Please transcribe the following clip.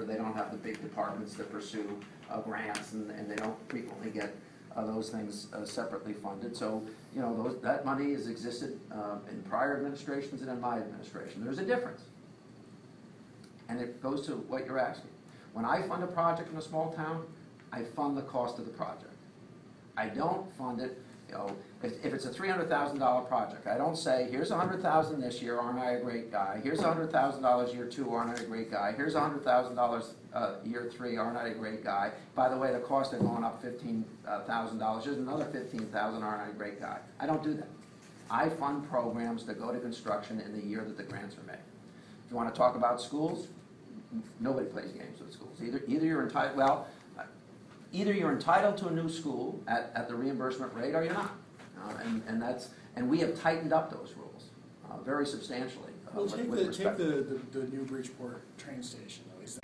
for they don't have the big departments that pursue uh, grants, and, and they don't frequently get uh, those things uh, separately funded. So, you know, those, that money has existed uh, in prior administrations and in my administration. There's a difference. And it goes to what you're asking. When I fund a project in a small town, I fund the cost of the project. I don't fund it, you know, if, if it's a three hundred thousand dollar project, I don't say, here's a hundred thousand this year, aren't I a great guy? Here's hundred thousand dollars year two, aren't I a great guy? Here's hundred thousand dollars, uh, year three, aren't I a great guy? By the way, the cost are going up fifteen uh, thousand dollars, here's another fifteen thousand, aren't I a great guy? I don't do that. I fund programs that go to construction in the year that the grants are made. If you wanna talk about schools, nobody plays games with schools. Either, either you're entitled, well, either you're entitled to a new school at, at the reimbursement rate or you're not. Uh, and, and that's, and we have tightened up those rules, uh, very substantially. uh, Well, with- take with the, take the, the, the new Bridgeport train station, at least